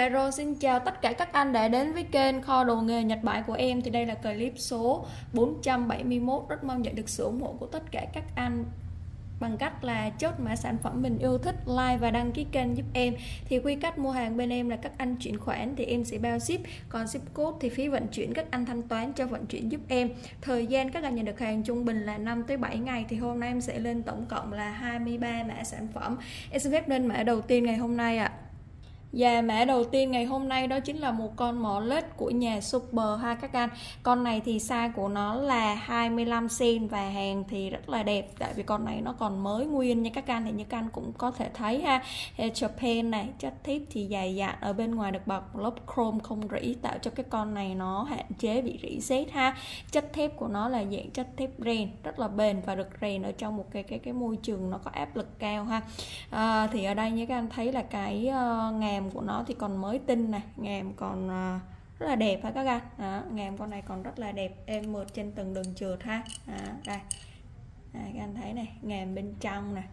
Hello, xin chào tất cả các anh đã đến với kênh kho đồ nghề Nhật Bản của em. Thì đây là clip số 471 Rất mong nhận được sự ủng hộ của tất cả các anh bằng cách là chốt mã sản phẩm mình yêu thích like và đăng ký kênh giúp em. Thì quy cách mua hàng bên em là các anh chuyển khoản thì em sẽ bao ship. Còn ship code thì phí vận chuyển các anh thanh toán cho vận chuyển giúp em. Thời gian các anh nhận được hàng trung bình là 5 tới 7 ngày. Thì hôm nay em sẽ lên tổng cộng là 23 mã sản phẩm. Em xin phép lên mã đầu tiên ngày hôm nay ạ. à. Dạ, và mã đầu tiên ngày hôm nay đó chính là một con mỏ lết của nhà Super ha các anh. Con này thì size của nó là 25 cm và hàng thì rất là đẹp tại vì con này nó còn mới nguyên nha các anh thì như các anh cũng có thể thấy ha. Japan này chất thép thì dày dặn ở bên ngoài được bọc lớp chrome không rỉ tạo cho cái con này nó hạn chế bị rỉ sét ha. Chất thép của nó là dạng chất thép rèn rất là bền và được rèn ở trong một cái cái cái môi trường nó có áp lực cao ha. À, thì ở đây như các anh thấy là cái ờ, uh, ngàm ngàm của nó thì còn mới tinh này ngàm còn à, rất là đẹp ha các anh đó, ngàm con này còn rất là đẹp em mượt trên từng đường trượt ha. Đó, đây. Đây các anh thấy này ngàm bên trong này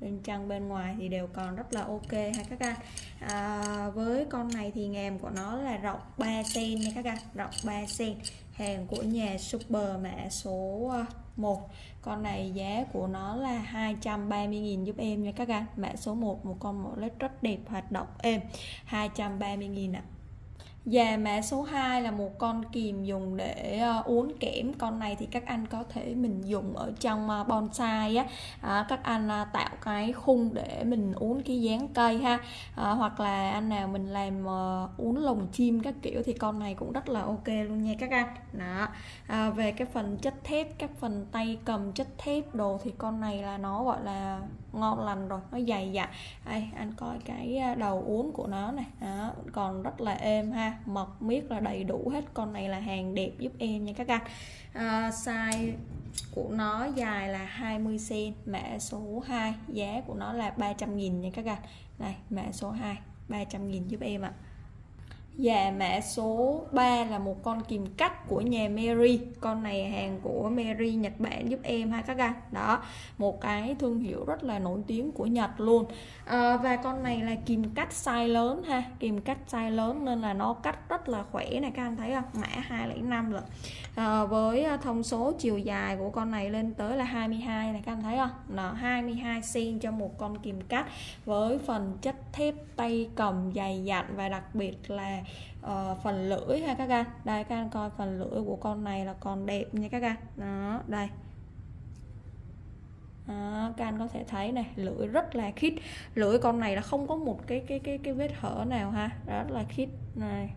bên trong bên ngoài thì đều còn rất là ok ha các anh à, với con này thì ngàm của nó là rộng 3 cm nha các anh rộng 3 cm hàng của nhà super mã số à, 1 con này giá của nó là 230.000 giúp em nha các anh. Mã số 1 một con mẫu led rất đẹp, hoạt động êm. 230.000 ạ. à. Dạ, Và mã số 2 là một con kìm dùng để uh, uốn kẽm. Con này thì các anh có thể mình dùng ở trong uh, bonsai á. À, Các anh uh, tạo cái khung để mình uốn cái dáng cây ha. À, Hoặc là anh nào mình làm uh, uốn lồng chim các kiểu thì con này cũng rất là ok luôn nha các anh. Đó. À, Về cái phần chất thép, các phần tay cầm chất thép đồ thì con này là nó gọi là ngon lành rồi nó dày dặn đây anh coi cái à, đầu uốn của nó này. Đó, còn rất là êm ha mật miết là đầy đủ hết. Con này là hàng đẹp giúp em nha các anh. À, size của nó dài là 20 cm mã số 2 giá của nó là 300 nghìn nha các anh. Này mã số 2 300 nghìn giúp em ạ. à. Và mã số 3 là một con kìm cắt của nhà Mary. Con này hàng của Mary Nhật Bản giúp em ha các anh? Đó, một cái thương hiệu rất là nổi tiếng của Nhật luôn. À, Và con này là kìm cắt size lớn ha Kìm cắt size lớn nên là nó cắt rất là khỏe này các anh thấy không? Mã 205 rồi. À, Với ờ, thông số chiều dài của con này lên tới là 22 này các anh thấy không? Nó 22 cm cho một con kìm cắt Với phần chất thép tay cầm dày dặn và đặc biệt là uh, phần lưỡi ha các anh đây các anh coi phần lưỡi của con này là còn đẹp nha các anh đó đây. Đó, các anh có thể thấy này lưỡi rất là khít. Lưỡi con này là không có một cái cái cái cái vết hở nào ha. Rất là khít. Này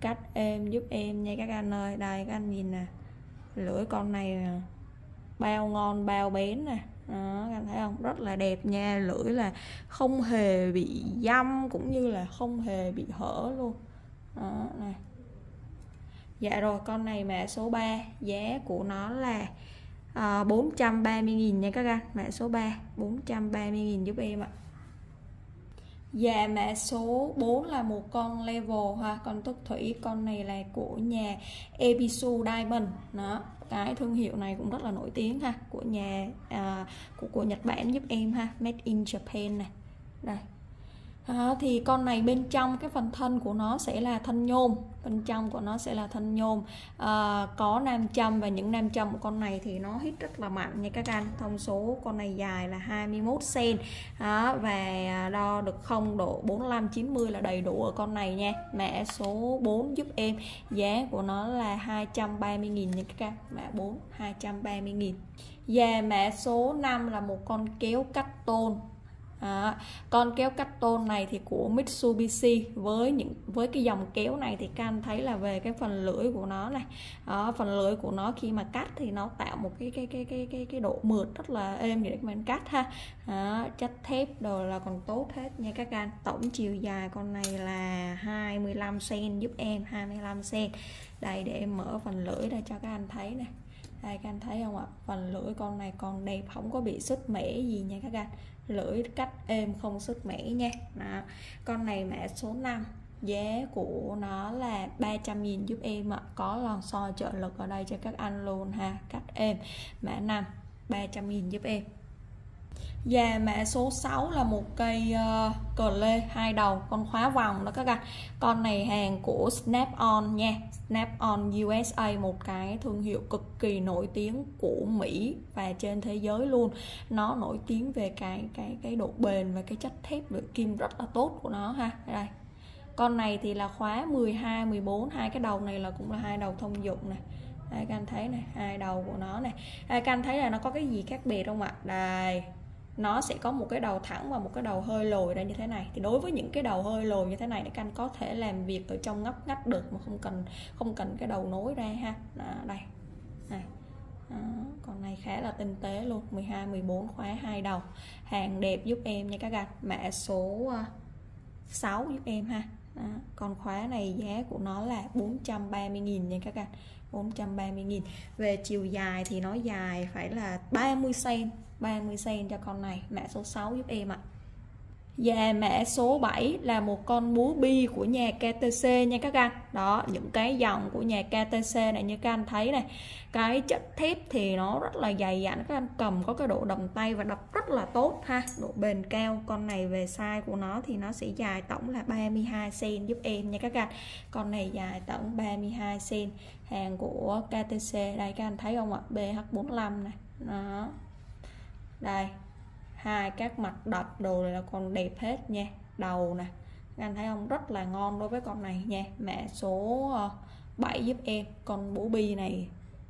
cắt em giúp em nha các anh ơi. Đây các anh nhìn nè. Lưỡi con này bao ngon bao bén nè đó, các thấy không? Rất là đẹp nha lưỡi là không hề bị dăm cũng như là không hề bị hở luôn. Đó, này. Dạ rồi con này mã số 3 giá của nó là à, uh, 430.000 nha các anh. Mã số 3 430.000 giúp em ạ. Dạ và mã số 4 là một con level ha. Con tốt thủy con này là của nhà Ebisu Diamond. Đó cái thương hiệu này cũng rất là nổi tiếng ha. Của nhà à, của của Nhật Bản giúp em ha. Made in Japan này đây à, thì con này bên trong cái phần thân của nó sẽ là thân nhôm bên trong của nó sẽ là thân nhôm. À, có nam châm và những nam châm của con này thì nó hít rất là mạnh nha các anh. Thông số con này dài là 21 cm à, và đo được không độ 45 90 là đầy đủ ở con này nha. Mã số 4 giúp em. Giá của nó là 230.000 nha các anh. Mã 4 230.000 và mã số 5 là một con kéo cắt tôn. À, con kéo cắt tôn này thì của Mitsubishi. Với những với cái dòng kéo này thì các anh thấy là về cái phần lưỡi của nó này. À, phần lưỡi của nó khi mà cắt thì nó tạo một cái cái cái cái cái cái độ mượt rất là êm để các bạn cắt ha. À, chất thép đồ là còn tốt hết nha các anh. Tổng chiều dài con này là 25 cm giúp em 25 cm đây để em mở phần lưỡi ra cho các anh thấy này đây các anh thấy không ạ? Phần lưỡi con này còn đẹp không có bị sứt mẻ gì nha các anh lưỡi cắt êm không sức mẻ nha. Đó. con này mã số 5 giá của nó là 300 nghìn giúp em ạ. Có lòn xo trợ lực ở đây cho các anh luôn ha. Cắt êm. Mã 5 300 nghìn giúp em và mã số 6 là một cây uh, cờ lê hai đầu con khóa vòng đó các bạn. Con này hàng của Snap On nha. Snap On USA một cái thương hiệu cực kỳ nổi tiếng của Mỹ và trên thế giới luôn. Nó nổi tiếng về cái cái cái độ bền và cái chất thép lượng kim rất là tốt của nó ha. Đây. Con này thì là khóa 12 14 hai cái đầu này là cũng là hai đầu thông dụng này đây các anh thấy này hai đầu của nó này đây các anh thấy là nó có cái gì khác biệt không ạ? Đây nó sẽ có một cái đầu thẳng và một cái đầu hơi lồi ra như thế này. Thì đối với những cái đầu hơi lồi như thế này thì các anh có thể làm việc ở trong ngóc ngách được mà không cần không cần cái đầu nối ra ha. Đó, đây. Này. Đó, còn này khá là tinh tế luôn. 12 14 khóa hai đầu. Hàng đẹp giúp em nha các bạn mã số ờ, 6 giúp em ha. Đó. còn khóa này giá của nó là 430.000 nha các bạn 430.000 về chiều dài thì nó dài phải là 30 cm 30 cm cho con này. Mã số 6 giúp em ạ. Và mã số 7 là một con búa bi của nhà KTC nha các anh. Đó, những cái dòng của nhà KTC này, như các anh thấy này, cái chất thép thì nó rất là dày dặn các anh cầm có cái độ đầm tay và đập rất là tốt ha. Độ bền cao, con này về size của nó thì nó sẽ dài tổng là 32 cm giúp em nha các anh. Con này dài tổng 32 cm hàng của KTC đây các anh thấy không ạ? BH45 này. Đó đây, hai các mặt đập đồ này là còn đẹp hết nha. Đầu nè, anh thấy không? Rất là ngon đối với con này nha. Mẹ số ờ, 7 giúp em. Con bố bi này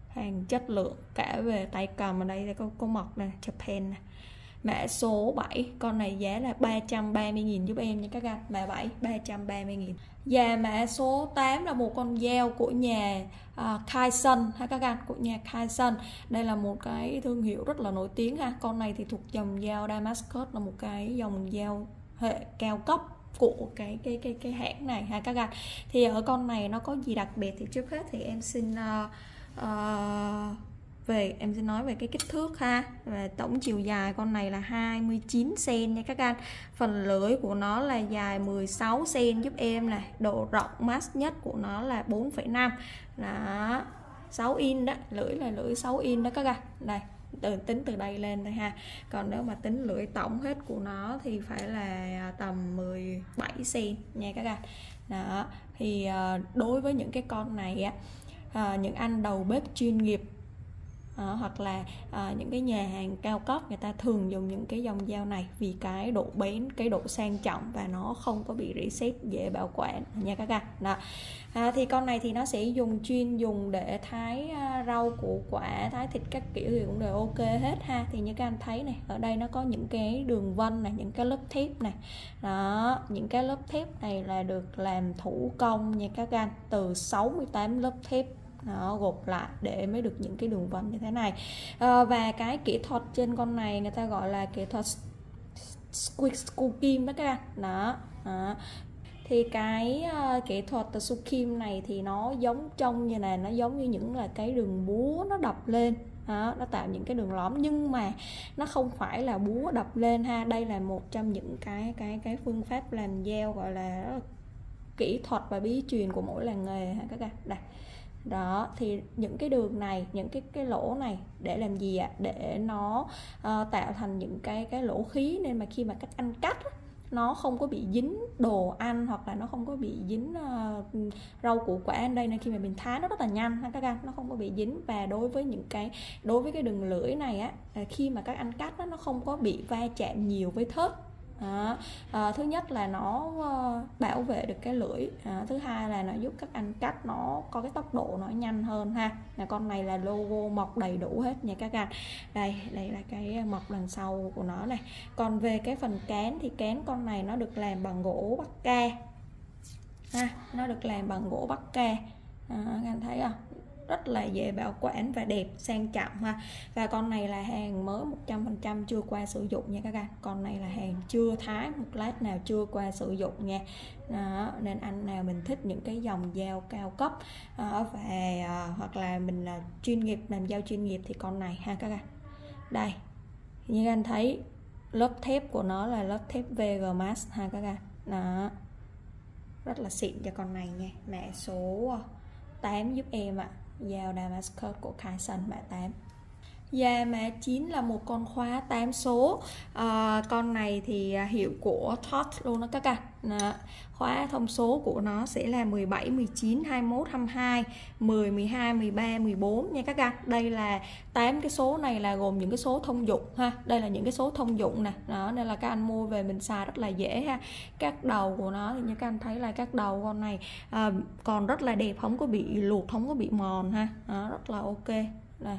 hàng chất lượng cả về tay cầm ở đây. Có có mọc nè, Japan nè. Mã số 7 con này giá là 330.000 giúp em nha các anh. Mã 7 330.000 Dạ, và mã số 8 là một con dao của nhà à, uh, Kaisen ha các anh của nhà Kaisen đây là một cái thương hiệu rất là nổi tiếng ha. Con này thì thuộc dòng dao Damascus là một cái dòng dao hệ cao cấp của cái cái cái cái hãng này ha các anh thì ở con này nó có gì đặc biệt thì trước hết thì em xin uh, uh, về em sẽ nói về cái kích thước ha. Và tổng chiều dài con này là 29 cm nha các anh. Phần lưỡi của nó là dài 16 cm giúp em này độ rộng max nhất của nó là 4,5 là 6 in đó lưỡi là lưỡi 6 in đó các anh. Đây từ tính từ đây lên đây ha. Còn nếu mà tính lưỡi tổng hết của nó thì phải là à, tầm 17 cm nha các anh. Đó thì à, đối với những cái con này á à, những anh đầu bếp chuyên nghiệp à, hoặc là à, những cái nhà hàng cao cấp người ta thường dùng những cái dòng dao này vì cái độ bén cái độ sang trọng và nó không có bị reset dễ bảo quản nha các bạn. Đó. À, thì con này thì nó sẽ dùng chuyên dùng để thái à, rau củ quả thái thịt các kiểu thì cũng đều ok hết ha. Thì như các anh thấy này ở đây nó có những cái đường vân này những cái lớp thép này. Đó những cái lớp thép này là được làm thủ công nha các anh từ 68 lớp thép nó gộp lại để mới được những cái đường vân như thế này. À, và cái kỹ thuật trên con này người ta gọi là kỹ thuật squeeze kim đó các bạn. Đó, đó. Thì cái uh, kỹ thuật sukim này thì nó giống trông như này nó giống như những là cái đường búa nó đập lên. Đó, nó tạo những cái đường lõm. Nhưng mà nó không phải là búa đập lên ha. Đây là một trong những cái cái cái phương pháp làm gel gọi là kỹ thuật và bí truyền của mỗi làng nghề ha các bạn. Đây đó thì những cái đường này những cái cái lỗ này để làm gì ạ? Để nó uh, tạo thành những cái cái lỗ khí nên mà khi mà các anh cắt nó không có bị dính đồ ăn hoặc là nó không có bị dính uh, rau củ quả ở đây nên khi mà mình thái nó rất là nhanh các anh nó không có bị dính. Và đối với những cái đối với cái đường lưỡi này á khi mà các anh cắt nó nó không có bị va chạm nhiều với thớt đó. À, thứ nhất là nó ờ, bảo vệ được cái lưỡi. À, thứ hai là nó giúp các anh cắt nó có cái tốc độ nó nhanh hơn ha. Là con này là logo mọc đầy đủ hết nha các anh. Đây đây là cái mọc đằng sau của nó này. Còn về cái phần cán thì cán con này nó được làm bằng gỗ bắc ca ha nó được làm bằng gỗ bắc ca à, các anh thấy không? Rất là dễ bảo quản và đẹp sang trọng ha. Và con này là hàng mới 100% chưa qua sử dụng nha các anh. Con này là hàng chưa thái một lát nào chưa qua sử dụng nha. Đó, nên anh nào mình thích những cái dòng dao cao cấp ờ, và ờ, hoặc là mình là chuyên nghiệp làm dao chuyên nghiệp thì con này ha các anh. Đây như anh thấy lớp thép của nó là lớp thép VG Max ha các anh. Đó rất là xịn cho con này nha. Mẹ số 8 giúp em ạ. à dao Damascus của Kaizen mã 8 Dạ mã 9 là một con khóa 8 số. À, Con này thì à, hiệu của TOT luôn đó các bạn. À, Khóa thông số của nó sẽ là 17, 19, 21, 22 10, 12, 13, 14 nha các bạn. Đây là 8 cái số này là gồm những cái số thông dụng ha. Đây là những cái số thông dụng nè. Đó Nên là các anh mua về mình xài rất là dễ ha. Các đầu của nó thì như các anh thấy là các đầu con này à, còn rất là đẹp Không có bị luộc, không có bị mòn ha. Đó, Rất là ok. Đây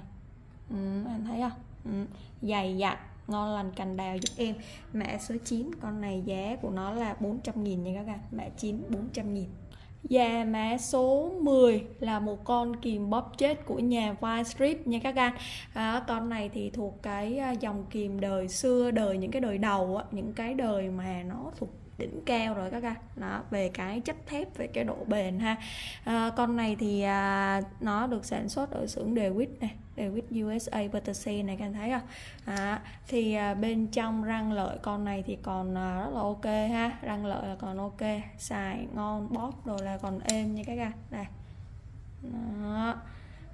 ừ, anh thấy không? Ừ, dày dặn ngon lành cành đào giúp em. Mã số 9 con này giá của nó là 400 nghìn nha các bạn. Mã 9 400 nghìn. Và mã số 10 là một con kìm bóp chết của nhà White Strip nha các bạn. À, Con này thì thuộc cái à, dòng kìm đời xưa, đời những cái đời đầu á, những cái đời mà nó thuộc đỉnh cao rồi các ca, đó về cái chất thép về cái độ bền ha. À, con này thì à, nó được sản xuất ở xưởng Dewitt này Dewitt USA Battersea này các anh thấy không? À, thì à, bên trong răng lợi con này thì còn à, rất là ok ha. Răng lợi là còn ok xài ngon bóp rồi là còn êm nha các ca, đây. Đó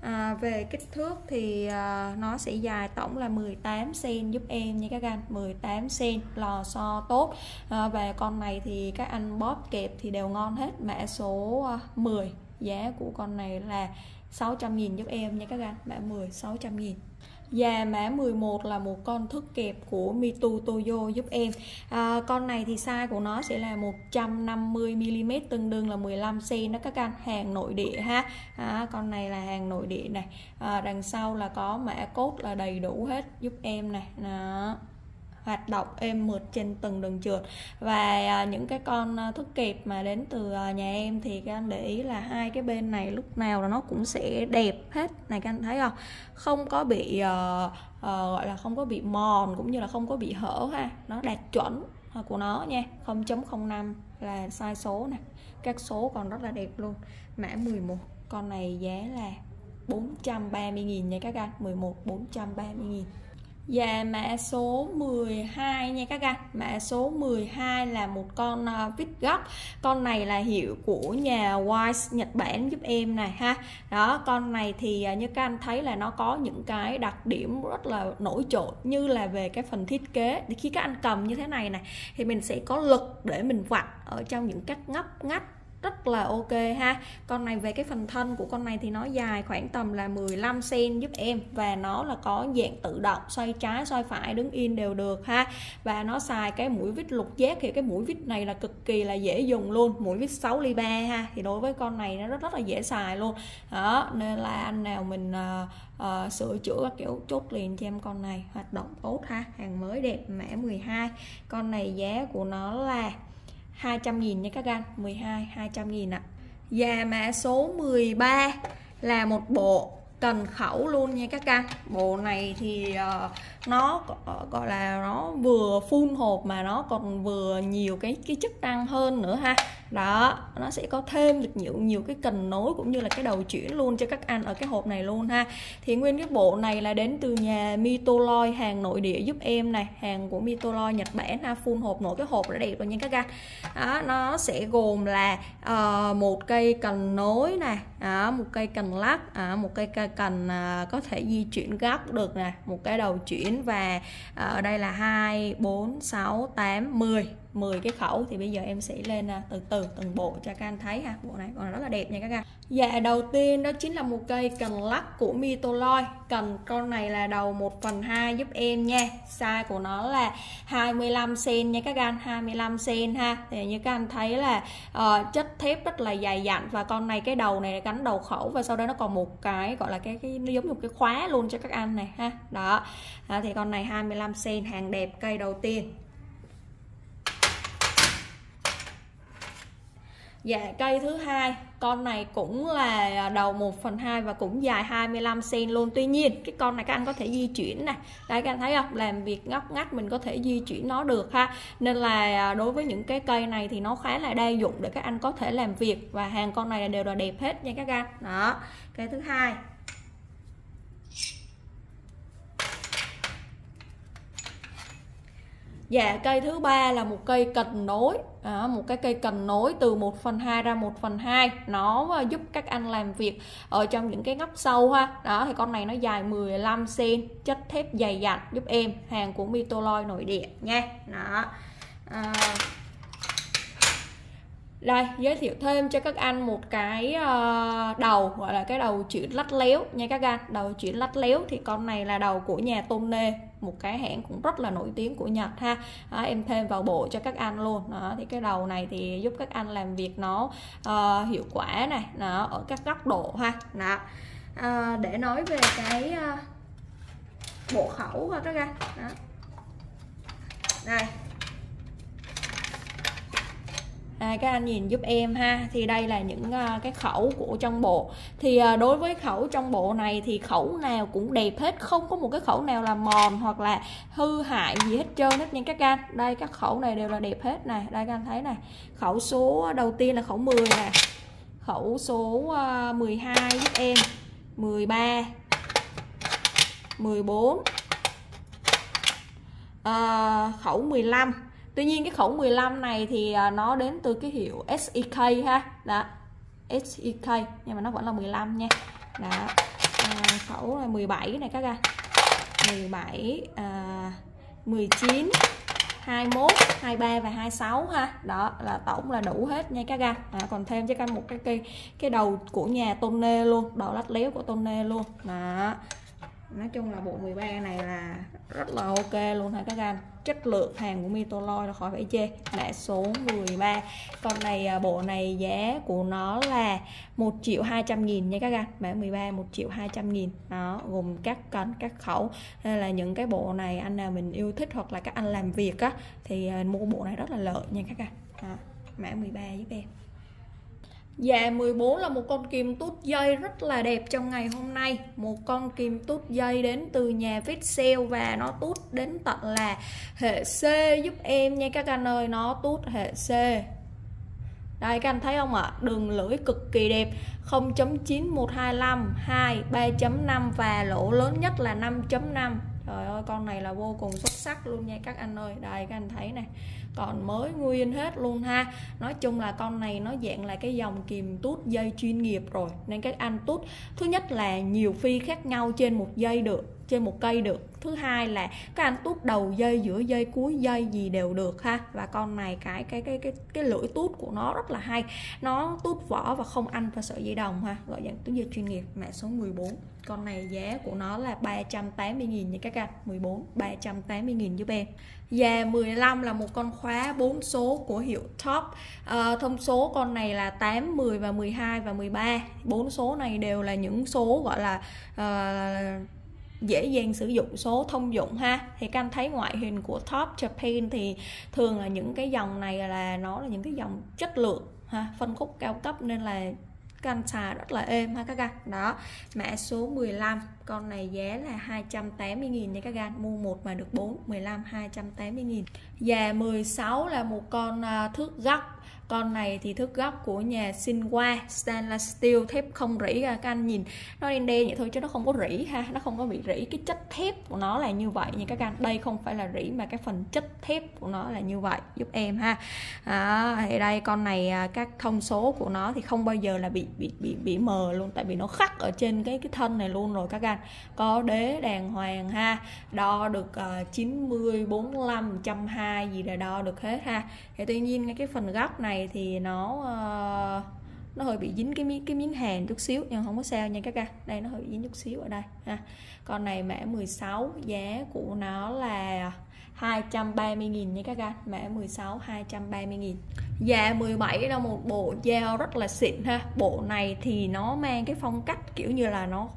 à, về kích thước thì à, nó sẽ dài tổng là 18 cm giúp em nha các anh 18 cm lò xo tốt. À, và con này thì các anh bóp kẹp thì đều ngon hết mã số à, 10 giá của con này là 600.000 giúp em nha các anh mã 10 600.000 nghìn và mã 11 là một con thước kẹp của Mitu Toyo giúp em. À, Con này thì size của nó sẽ là 150mm tương đương là 15cm đó các anh Hàng nội địa ha. À, Con này là hàng nội địa này. À, Đằng sau là có mã cốt là đầy đủ hết giúp em này đó hoạt động êm mượt trên từng đường trượt. Và à, những cái con à, thức kẹp mà đến từ à, nhà em thì các anh để ý là hai cái bên này lúc nào là nó cũng sẽ đẹp hết. Này các anh thấy không? Không có bị uh, uh, gọi là không có bị mòn cũng như là không có bị hở ha. Nó đạt chuẩn của nó nha. 0.05 là sai số nè. Các số còn rất là đẹp luôn. Mã 11 con này giá là 430.000 nha các anh. 11 430.000 và mã số 12 nha các anh. Mã số 12 là một con ờ, vít góc Con này là hiệu của nhà Wise Nhật Bản giúp em này ha. Đó, con này thì ờ, như các anh thấy là nó có những cái đặc điểm rất là nổi trội, Như là về cái phần thiết kế. Thì khi các anh cầm như thế này này Thì mình sẽ có lực để mình vặn ở trong những các ngóc ngách rất là ok ha. Con này về cái phần thân của con này thì nó dài khoảng tầm là 15 cm giúp em. Và nó là có dạng tự động xoay trái xoay phải đứng yên đều được ha. Và nó xài cái mũi vít lục giác thì cái mũi vít này là cực kỳ là dễ dùng luôn. Mũi vít 6 ly 3 ha. Thì đối với con này nó rất rất là dễ xài luôn. Đó nên là anh nào mình uh, uh, sửa chữa các kiểu chốt liền cho em con này. Hoạt động tốt ha. Hàng mới đẹp mã 12 con này giá của nó là 200.000 nha các anh 12 200.000 ạ. Và mã số 13 là một bộ cần khẩu luôn nha các anh. Bộ này thì uh, nó ờ, gọi là nó vừa phun hộp mà nó còn vừa nhiều cái cái chức năng hơn nữa ha. Đó nó sẽ có thêm được nhiều nhiều cái cần nối cũng như là cái đầu chuyển luôn cho các anh ở cái hộp này luôn ha. Thì nguyên cái bộ này là đến từ nhà Mitoloi hàng nội địa giúp em này hàng của Mitoloi Nhật Bản ha. Full hộp nổi cái hộp đã đẹp rồi nha các anh. Đó nó sẽ gồm là uh, một cây cần nối nè đó, một cây cần lắc à, một cây cần uh, có thể di chuyển góc được nè một cái đầu chuyển và ở đây là hai bốn sáu tám 10 10 cái khẩu thì bây giờ em sẽ lên à, từ từ từng bộ cho các anh thấy ha. Bộ này còn rất là đẹp nha các anh. Dạ đầu tiên đó chính là một cây cần lắc của Mitoloi. Cần con này là đầu 1 phần 2 giúp em nha. Size của nó là 25 cm nha các anh 25 cm ha. Thì như các anh thấy là uh, chất thép rất là dày dặn và con này cái đầu này gắn đầu khẩu và sau đó nó còn một cái gọi là cái cái nó giống như một cái khóa luôn cho các anh này ha. Đó. À, thì con này 25 cm hàng đẹp cây đầu tiên. Dạ cây thứ hai. Con này cũng là đầu 1 phần 2 và cũng dài 25 cm luôn. Tuy nhiên, cái con này các anh có thể di chuyển nè. Đây các anh thấy không? Làm việc ngóc ngách mình có thể di chuyển nó được ha. Nên là à, đối với những cái cây này thì nó khá là đa dụng để các anh có thể làm việc Và hàng con này đều là đẹp hết nha các anh. Đó, cây thứ hai. Dạ cây thứ ba là một cây cần nối à, một cái cây cần nối từ 1 phần 2 ra 1 phần 2 nó à, giúp các anh làm việc ở trong những cái góc sâu ha. Đó thì con này nó dài 15 cm chất thép dày dặn giúp em hàng của Mitoloi nội địa nha. Đó. À, đây giới thiệu thêm cho các anh một cái à, đầu gọi là cái đầu chuyển lách léo nha các anh. Đầu chuyển lách léo thì con này là đầu của nhà tôn nê một cái hãng cũng rất là nổi tiếng của Nhật ha. Đó, em thêm vào bộ cho các anh luôn. Đó, thì cái đầu này thì giúp các anh làm việc nó uh, hiệu quả này nó ở các góc độ ha. Đó. Uh, để nói về cái uh, bộ khẩu ha các anh. Đó. đây à, các anh nhìn giúp em ha. Thì đây là những uh, cái khẩu của trong bộ. Thì uh, đối với khẩu trong bộ này thì khẩu nào cũng đẹp hết. Không có một cái khẩu nào là mòn hoặc là hư hại gì hết trơn hết nha các anh. Đây các khẩu này đều là đẹp hết này đây các anh thấy này khẩu số đầu tiên là khẩu 10 nè. Khẩu số ờ, uh, 12 giúp em. 13 14 uh, khẩu 15 Tuy nhiên cái khẩu 15 này thì à, nó đến từ cái hiệu SEK ha. Đó SEK nhưng mà nó vẫn là 15 nha. Đó à, khẩu là 17 này các anh. 17 à, 19 21 23 và 26 ha. Đó là tổng là đủ hết nha các anh. À, còn thêm cho các anh một cái cây cái đầu của nhà tôn nê luôn đầu lách léo của tôn nê luôn. Đó nói chung là bộ 13 này là rất là ok luôn ha các anh? Chất lượng hàng của Mitoloi là khỏi phải chê mã số 13 con này à, bộ này giá của nó là 1 triệu 200 nghìn nha các anh. Mã 13 1 triệu 200 nghìn. Nó gồm các cánh các khẩu. Nên là những cái bộ này anh nào mình yêu thích hoặc là các anh làm việc á thì à, mua bộ này rất là lợi nha các anh. À, mã 13 giúp em. Dạ 14 là một con kim tút dây rất là đẹp trong ngày hôm nay. Một con kim tút dây đến từ nhà Vixel và nó tút đến tận là hệ C. Giúp em nha các anh ơi, Nó tút hệ C. Đây, các anh thấy không ạ? À? Đường lưỡi cực kỳ đẹp. 0.9125 2 3.5 và lỗ lớn nhất là 5.5 Trời ơi, con này là vô cùng xuất sắc luôn nha các anh ơi. Đây, các anh thấy này còn mới nguyên hết luôn ha. Nói chung là con này nó dạng là cái dòng kìm tút dây chuyên nghiệp rồi. Nên các anh tút, thứ nhất là nhiều phi khác nhau trên một dây được, trên một cây được. Thứ hai là các anh tút đầu dây, giữa dây, cuối dây gì đều được ha. Và con này cái cái cái cái cái lưỡi tút của nó rất là hay. Nó tút vỏ và không ăn vào sợi dây đồng ha. Gọi dạng tút dây chuyên nghiệp, mã số 14 con này giá của nó là 380 nghìn nha các anh. 14 380 nghìn giúp em. Và 15 là một con khóa 4 số của hiệu Top. À, thông số con này là 8 10 và 12 và 13 bốn số này đều là những số gọi là à, dễ dàng sử dụng số thông dụng ha. Thì các anh thấy ngoại hình của Top Japan thì thường là những cái dòng này là nó là những cái dòng chất lượng ha phân khúc cao cấp nên là các anh xài rất là êm ha các anh. Đó mã số 15 con này giá là 280.000 nha các gan mua một mà được 4 15 280.000 và 16 là một con à, thước góc con này thì thước góc của nhà Sinwa stainless steel thép không rỉ ra các anh nhìn nó đen đen vậy thôi chứ nó không có rỉ ha nó không có bị rỉ. Cái chất thép của nó là như vậy như các anh. Đây không phải là rỉ mà cái phần chất thép của nó là như vậy. Giúp em ha. À, thì đây con này à, các thông số của nó thì không bao giờ là bị bị bị bị mờ luôn tại vì nó khắc ở trên cái cái thân này luôn rồi các anh. Có đế đàng hoàng ha. Đo được uh, 90 45 120 gì là đo được hết ha. Thì tuy nhiên cái phần góc này này thì nó uh, nó hơi bị dính cái miếng cái miếng hàn chút xíu nhưng không có sao nha các ca. Đây nó hơi bị dính chút xíu ở đây ha. Con này mã 16 giá của nó là 230 nghìn nha các anh mã 16 230 nghìn. Dạ 17 là một bộ dao rất là xịn ha. Bộ này thì nó mang cái phong cách kiểu như là nó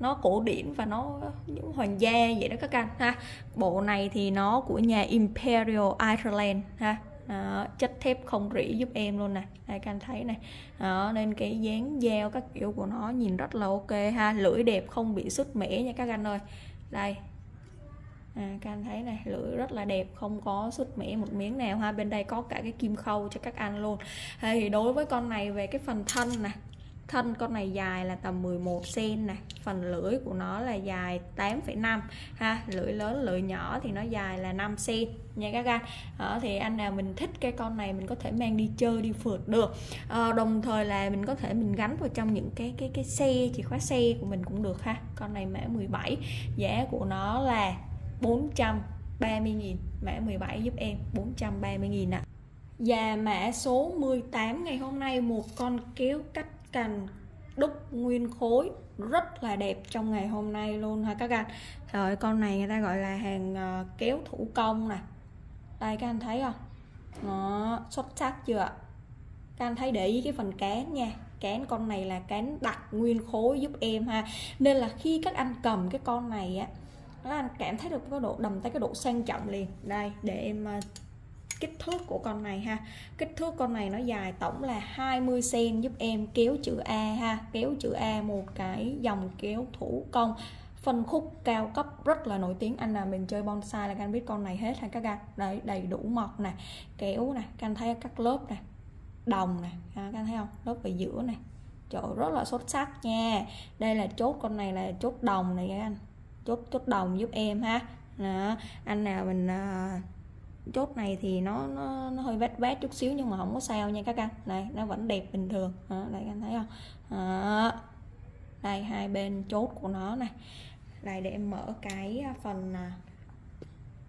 nó cổ điển và nó những hoàng gia vậy đó các anh ha. Bộ này thì nó của nhà Imperial Ireland ha đó, chất thép không rỉ giúp em luôn nè. Đây các anh thấy này. Đó, nên cái dáng dao các kiểu của nó nhìn rất là ok ha. Lưỡi đẹp không bị sứt mẻ nha các anh ơi. Đây. À, các anh thấy này lưỡi rất là đẹp không có sứt mẻ một miếng nào ha. Bên đây có cả cái kim khâu cho các anh luôn. Thì đối với con này về cái phần thân nè thân con này dài là tầm 11 cm này phần lưỡi của nó là dài 8,5 ha lưỡi lớn lưỡi nhỏ thì nó dài là 5 cm nha các anh. Đó, thì anh nào mình thích cái con này mình có thể mang đi chơi đi phượt được. À, đồng thời là mình có thể mình gắn vào trong những cái cái cái xe chìa khóa xe của mình cũng được ha. Con này mã 17 giá của nó là 430.000 mã 17 giúp em 430.000 ạ. À. và mã số 18 ngày hôm nay một con kéo cách cành đúc nguyên khối. Rất là đẹp trong ngày hôm nay luôn ha các anh rồi con này người ta gọi là hàng ờ, kéo thủ công nè. Đây, các anh thấy không? Nó xuất sắc chưa các anh thấy để ý cái phần cán nha. Cán con này là cán đặt nguyên khối giúp em ha. Nên là khi các anh cầm cái con này á, các anh cảm thấy được cái độ, đầm tay cái độ sang trọng liền. Đây, để em ờ, kích thước của con này ha. Kích thước con này nó dài tổng là 20 cm giúp em kéo chữ A ha. Kéo chữ A một cái dòng kéo thủ công. Phân khúc cao cấp rất là nổi tiếng. Anh nào mình chơi bonsai là các anh biết con này hết ha các anh. Đấy đầy đủ mọc nè kéo nè các anh thấy các lớp nè đồng nè các anh thấy không? Lớp ở giữa này trời rất là xuất sắc nha. Đây là chốt con này là chốt đồng này các anh. Chốt chốt đồng giúp em ha. Đó. anh nào mình uh, chốt này thì nó nó, nó hơi vét vét chút xíu nhưng mà không có sao nha các anh. Này nó vẫn đẹp bình thường. Đó, đây anh thấy không? Đó. đây hai bên chốt của nó này. Đây để em mở cái phần à,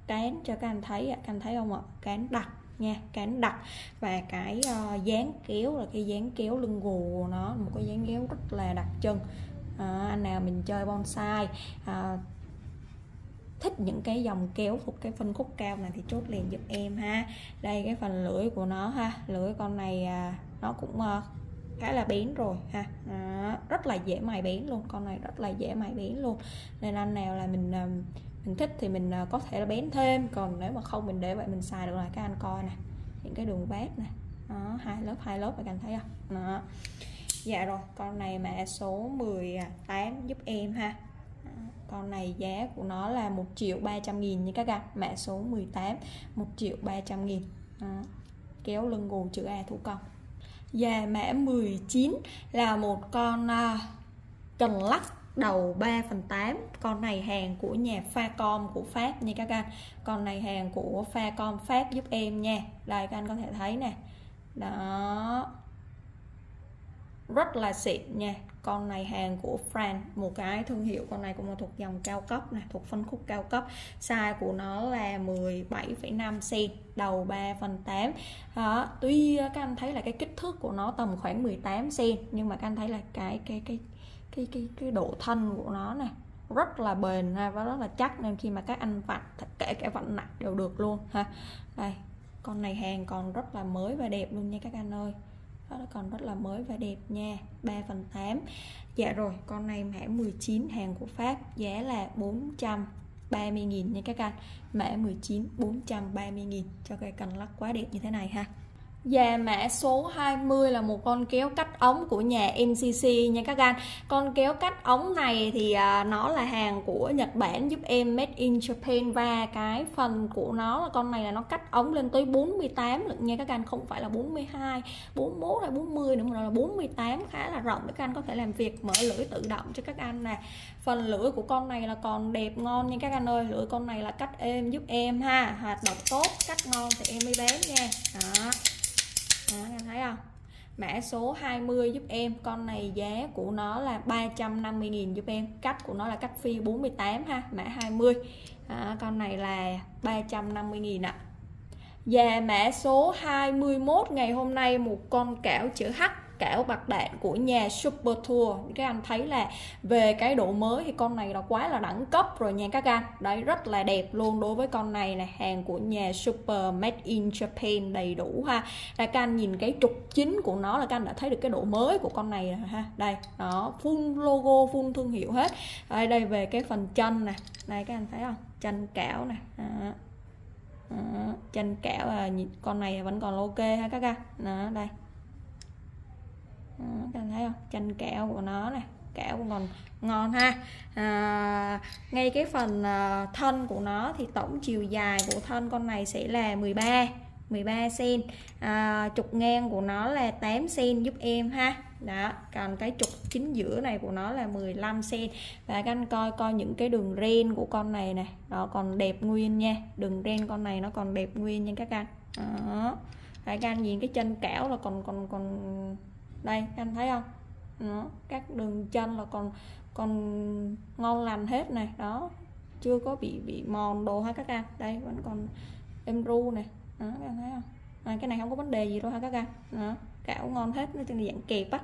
cán cho các anh thấy các anh thấy không ạ? Cán đặt nha cán đặt. Và cái ờ, uh, dáng kéo là cái dáng kéo lưng gù của nó một cái dáng kéo rất là đặc trưng. À, anh nào mình chơi bonsai à, thích những cái dòng kéo thuộc cái phân khúc cao này thì chốt liền giúp em ha. Đây cái phần lưỡi của nó ha. Lưỡi con này à, nó cũng à, khá là bén rồi ha. À, rất là dễ mài bén luôn. Con này rất là dễ mài bén luôn. Nên anh nào là mình à, mình thích thì mình à, có thể là bén thêm. Còn nếu mà không mình để vậy mình xài được là các anh coi nè. Những cái đường vét nè. Đó hai lớp hai lớp các anh thấy không? Đó. Dạ rồi con này mã số 18 à, giúp em ha con này giá của nó là 1 triệu 300 nghìn như các bạn. Mã số 18 1 triệu 300 nghìn. Đó. kéo lưng gù chữ A thủ công. Và mã 19 là một con uh, cần lắc đầu 3 phần 8 con này hàng của nhà Facom của Pháp nha các anh con này hàng của Facom Pháp giúp em nha. Đây các anh có thể thấy nè. Đó rất là xịn nha. Con này hàng của Fran một cái thương hiệu con này cũng là thuộc dòng cao cấp này thuộc phân khúc cao cấp. Size của nó là 17,5 cm đầu 3 phần 8 đó. tuy các anh thấy là cái kích thước của nó tầm khoảng 18 cm nhưng mà các anh thấy là cái cái cái cái cái cái độ thân của nó này rất là bền và rất là chắc nên khi mà các anh vặn kể cả vặn nặng đều được luôn ha. Đây con này hàng còn rất là mới và đẹp luôn nha các anh ơi đó là còn rất là mới và đẹp nha. 3 phần 8 dạ rồi, con này mã 19 hàng của Pháp, giá là 430.000 nha các anh mã 19 430.000 cho cái cần lắc quá đẹp như thế này ha. Dạ và mã số 20 là một con kéo cắt ống của nhà MCC nha các anh. Con kéo cắt ống này thì à, nó là hàng của Nhật Bản giúp em made in Japan. Và cái phần của nó là con này là nó cắt ống lên tới 48 lận nha các anh. Không phải là 42, 41 hay 40 nữa mà là 48 khá là rộng. Để các anh có thể làm việc mở lưỡi tự động cho các anh nè. Phần lưỡi của con này là còn đẹp ngon nha các anh ơi. Lưỡi con này là cắt êm giúp em ha. Hoạt động tốt, cắt ngon thì em mới bán nha. Đó đó, em thấy không? Mã số 20 giúp em con này giá của nó là 350.000 giúp em. Cách của nó là cách phi 48 ha mã 20 à, con này là 350.000 ạ. À. và mã số 21 ngày hôm nay một con cảo chữ H cảo bạc đạn của nhà Super Tour. Các anh thấy là về cái độ mới thì con này là quá là đẳng cấp rồi nha các anh. Đấy rất là đẹp luôn đối với con này là hàng của nhà Super Made in Japan đầy đủ ha. Là các anh nhìn cái trục chính của nó là các anh đã thấy được cái độ mới của con này rồi ha. Đây đó full logo full thương hiệu hết. Đây đây về cái phần chân nè. Đây các anh thấy không? Chân cảo nè. Chân kẹo à, con này vẫn còn ok ha các anh. Đó đây. Ừ, các bạn thấy không? Chanh kẹo của nó này kẹo còn ngon ha. À, ngay cái phần uh, thân của nó thì tổng chiều dài của thân con này sẽ là 13 13 cm. À, trục ngang của nó là 8 cm giúp em ha. Đó còn cái trục chính giữa này của nó là 15 cm. Và các anh coi coi những cái đường ren của con này này đó còn đẹp nguyên nha. Đường ren con này nó còn đẹp nguyên nha các anh. Đó. Các anh nhìn cái chân kẹo là còn còn còn đây các anh thấy không? Đó, các đường chân là còn còn ngon lành hết này. Đó chưa có bị bị mòn đồ ha các anh. Đây vẫn còn em ru này. Đó các anh thấy không? À, cái này không có vấn đề gì đâu ha các anh. Đó cảo ngon hết nó trên dạng kẹp á.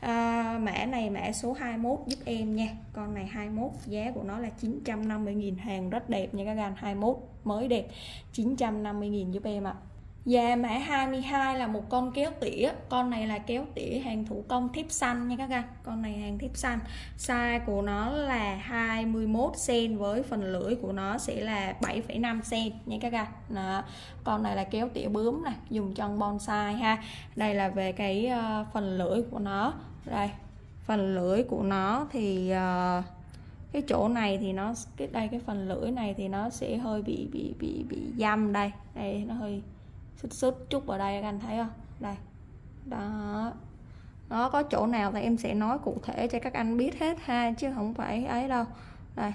À, mã này mã số 21 giúp em nha. Con này 21 giá của nó là 950.000 hàng rất đẹp nha các anh. 21 mới đẹp. 950.000 giúp em ạ. à. Và mã 22 là một con kéo tỉa. Con này là kéo tỉa hàng thủ công thiếp xanh nha các anh. Con này hàng thiếp xanh Size của nó là 21 cm Với phần lưỡi của nó sẽ là 7,5 cm nha các anh. Đó. Con này là kéo tỉa bướm này Dùng chân bonsai ha. Đây là về cái uh, phần lưỡi của nó. Đây Phần lưỡi của nó thì uh, cái chỗ này thì nó cái đây cái phần lưỡi này thì nó sẽ hơi bị bị bị bị dăm đây. Đây nó hơi xích xích chút ở đây các anh thấy không? Đây. Đó. Nó có chỗ nào thì em sẽ nói cụ thể cho các anh biết hết ha chứ không phải ấy đâu. Đây.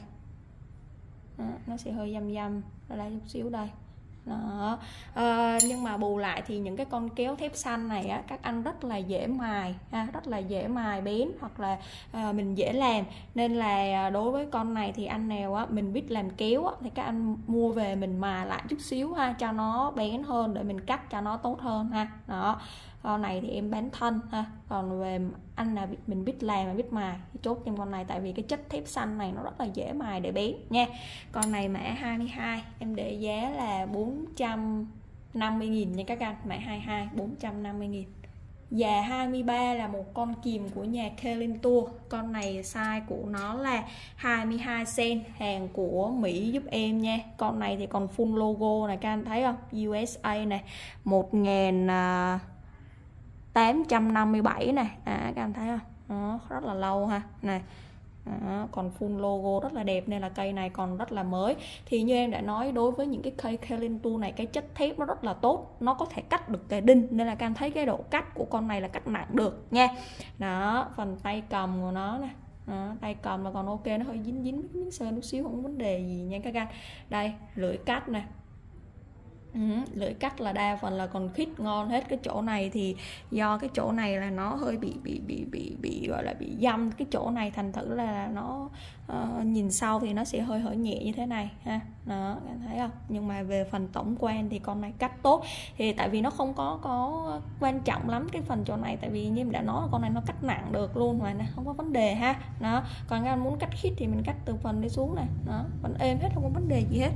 Đó, nó sẽ hơi dăm dăm. Ở đây chút xíu đây đó. À, nhưng mà bù lại thì những cái con kéo thép xanh này á các anh rất là dễ mài ha, rất là dễ mài bén hoặc là à, mình dễ làm. Nên là à, đối với con này thì anh nào á mình biết làm kéo á, thì các anh mua về mình mài lại chút xíu ha cho nó bén hơn để mình cắt cho nó tốt hơn ha. Đó con này thì em bán thân ha. Còn về anh là mình biết làm và biết mài. Thì chốt em con này, tại vì cái chất thép xanh này nó rất là dễ mài để bén nha. Con này mã 22 em để giá là 450.000 nha các anh. Mã 22 450.000 Già 23 là một con kìm của nhà Kelin Tour. Con này size của nó là 22 cm Hàng của Mỹ giúp em nha. Con này thì còn full logo này các anh, thấy không? USA này 1000 857 này à, các anh thấy không? Đó, rất là lâu ha. Này đó, còn full logo rất là đẹp nên là cây này còn rất là mới. Thì như em đã nói đối với những cái cây Kalintu này cái chất thép nó rất là tốt nó có thể cắt được cái đinh. Nên là các anh thấy cái độ cắt của con này là cắt nặng được nha. Đó phần tay cầm của nó nè. Đó, tay cầm là còn ok nó hơi dính dính miếng sơn chút xíu không có vấn đề gì nha các anh. Đây lưỡi cắt nè. Ừ, lưỡi cắt là đa phần là còn khít ngon hết cái chỗ này thì do cái chỗ này là nó hơi bị bị bị bị bị gọi là bị dăm. Cái chỗ này thành thử là nó uh, nhìn sau thì nó sẽ hơi hở nhẹ như thế này ha. Đó em thấy không? Nhưng mà về phần tổng quan thì con này cắt tốt. Thì tại vì nó không có có quan trọng lắm cái phần chỗ này tại vì như em đã nói con này nó cắt nặng được luôn mà nè không có vấn đề ha. Đó còn các anh muốn cắt khít thì mình cắt từ phần đi xuống này đó vẫn êm hết không có vấn đề gì hết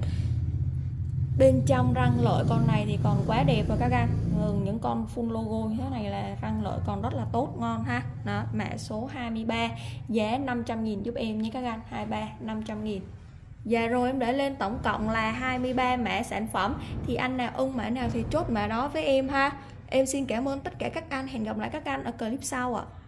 bên trong răng lợi con này thì còn quá đẹp rồi các anh. Thường những con full logo như thế này là răng lợi còn rất là tốt, ngon ha. Đó, mã số 23 giá 500.000 giúp em nhé các anh. 23 500.000 Dạ rồi, em để lên tổng cộng là 23 mã sản phẩm. Thì anh nào ưng mã nào thì chốt mã đó với em ha. Em xin cảm ơn tất cả các anh. Hẹn gặp lại các anh ở clip sau ạ. à.